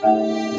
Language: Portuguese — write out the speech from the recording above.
Música